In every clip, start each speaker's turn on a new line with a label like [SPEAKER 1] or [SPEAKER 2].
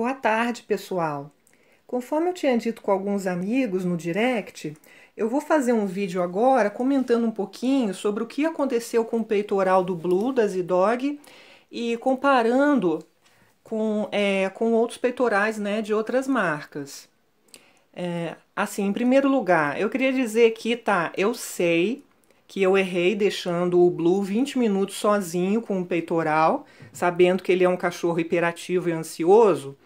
[SPEAKER 1] Boa tarde, pessoal. Conforme eu tinha dito com alguns amigos no direct, eu vou fazer um vídeo agora comentando um pouquinho sobre o que aconteceu com o peitoral do Blue da Z-Dog e comparando com, é, com outros peitorais né, de outras marcas. É, assim, em primeiro lugar, eu queria dizer que, tá, eu sei que eu errei deixando o Blue 20 minutos sozinho com o peitoral, sabendo que ele é um cachorro hiperativo e ansioso,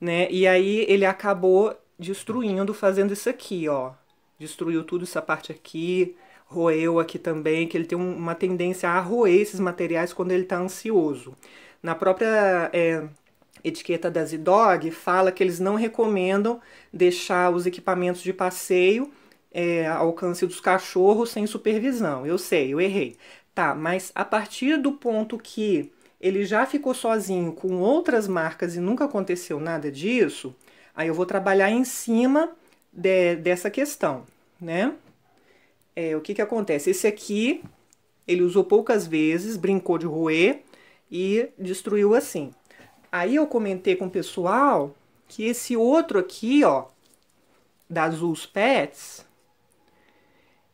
[SPEAKER 1] né? E aí ele acabou destruindo, fazendo isso aqui, ó. Destruiu tudo essa parte aqui, roeu aqui também, que ele tem uma tendência a roer esses materiais quando ele está ansioso. Na própria é, etiqueta da Z-Dog, fala que eles não recomendam deixar os equipamentos de passeio é, alcance dos cachorros sem supervisão. Eu sei, eu errei. Tá, mas a partir do ponto que ele já ficou sozinho com outras marcas e nunca aconteceu nada disso, aí eu vou trabalhar em cima de, dessa questão, né? É, o que que acontece? Esse aqui, ele usou poucas vezes, brincou de roer e destruiu assim. Aí eu comentei com o pessoal que esse outro aqui, ó, da Azul Pets,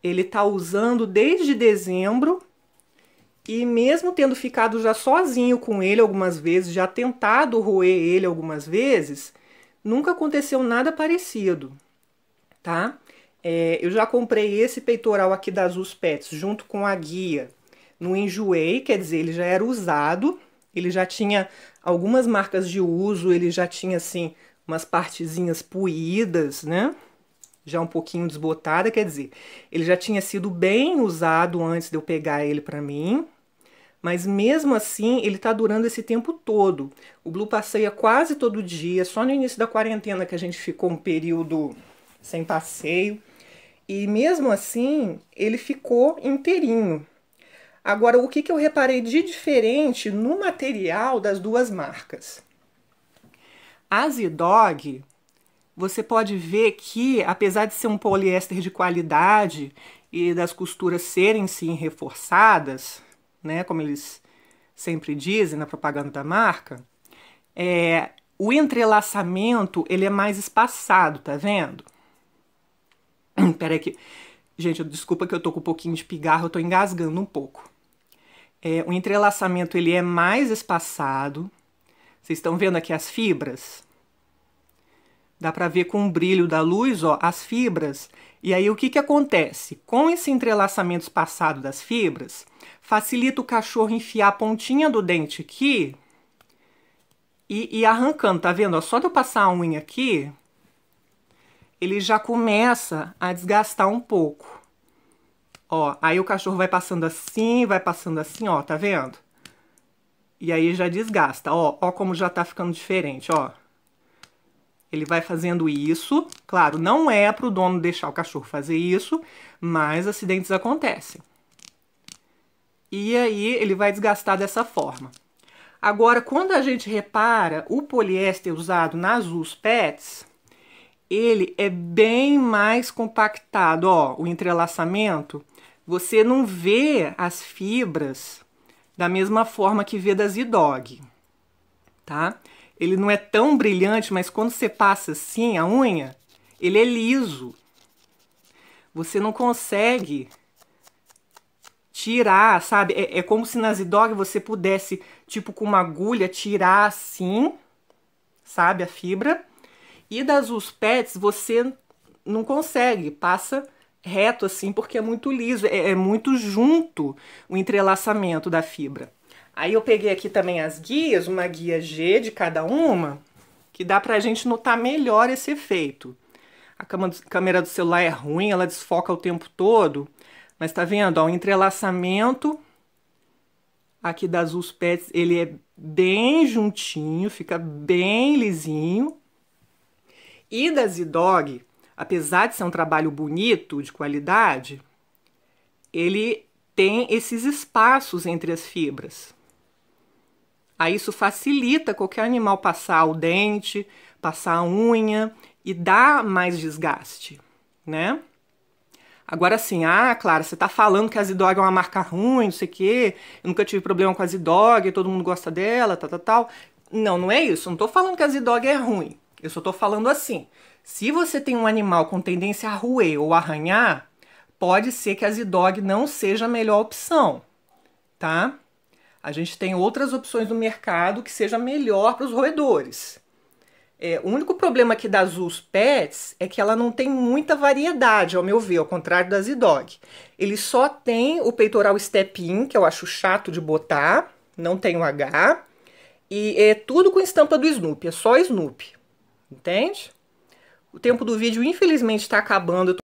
[SPEAKER 1] ele está usando desde dezembro e mesmo tendo ficado já sozinho com ele algumas vezes, já tentado roer ele algumas vezes, nunca aconteceu nada parecido, tá? É, eu já comprei esse peitoral aqui da Azul Pets junto com a guia no Enjoei, quer dizer, ele já era usado, ele já tinha algumas marcas de uso, ele já tinha assim umas partezinhas puídas, né? Já um pouquinho desbotada, quer dizer, ele já tinha sido bem usado antes de eu pegar ele para mim, mas mesmo assim ele está durando esse tempo todo. O Blue passeia quase todo dia, só no início da quarentena que a gente ficou um período sem passeio, e mesmo assim ele ficou inteirinho. Agora, o que, que eu reparei de diferente no material das duas marcas? A Z-Dog você pode ver que, apesar de ser um poliéster de qualidade e das costuras serem sim reforçadas, né, como eles sempre dizem na propaganda da marca, é, o entrelaçamento ele é mais espaçado, tá vendo? Peraí que... Gente, desculpa que eu tô com um pouquinho de pigarro, eu tô engasgando um pouco. É, o entrelaçamento ele é mais espaçado. Vocês estão vendo aqui as fibras? Dá para ver com o brilho da luz, ó, as fibras. E aí o que, que acontece? Com esse entrelaçamento espaçado das fibras, facilita o cachorro enfiar a pontinha do dente aqui e, e arrancando, tá vendo? Ó, só de eu passar a unha aqui, ele já começa a desgastar um pouco. Ó, aí o cachorro vai passando assim, vai passando assim, ó, tá vendo? E aí já desgasta, ó, ó como já tá ficando diferente, ó. Ele vai fazendo isso. Claro, não é para o dono deixar o cachorro fazer isso, mas acidentes acontecem. E aí ele vai desgastar dessa forma. Agora, quando a gente repara o poliéster usado nas US Pets, ele é bem mais compactado, ó, o entrelaçamento. Você não vê as fibras da mesma forma que vê da Z-Dog, tá? Ele não é tão brilhante, mas quando você passa assim a unha, ele é liso. Você não consegue tirar, sabe? É, é como se na Zidog você pudesse, tipo com uma agulha, tirar assim, sabe? A fibra. E das os pets você não consegue, passa reto assim porque é muito liso, é, é muito junto o entrelaçamento da fibra. Aí eu peguei aqui também as guias, uma guia G de cada uma, que dá pra gente notar melhor esse efeito. A câmera do celular é ruim, ela desfoca o tempo todo, mas tá vendo, ó, o entrelaçamento aqui das Us Pets, ele é bem juntinho, fica bem lisinho. E da Z-Dog, apesar de ser um trabalho bonito, de qualidade, ele tem esses espaços entre as fibras. Aí isso facilita qualquer animal passar o dente, passar a unha e dá mais desgaste, né? Agora sim, ah, Clara, você tá falando que a Zidog é uma marca ruim, não sei o quê, eu nunca tive problema com a Zidog, todo mundo gosta dela, tal, tal, tal. Não, não é isso. Não tô falando que a Z-Dog é ruim. Eu só tô falando assim. Se você tem um animal com tendência a roer ou arranhar, pode ser que a Z-Dog não seja a melhor opção, tá? A gente tem outras opções no mercado que seja melhor para os roedores. É, o único problema aqui da Zuz Pets é que ela não tem muita variedade, ao meu ver, ao contrário da Z-Dog. Ele só tem o peitoral step-in, que eu acho chato de botar, não tem o H, e é tudo com estampa do Snoopy, é só Snoopy, entende? O tempo do vídeo, infelizmente, está acabando.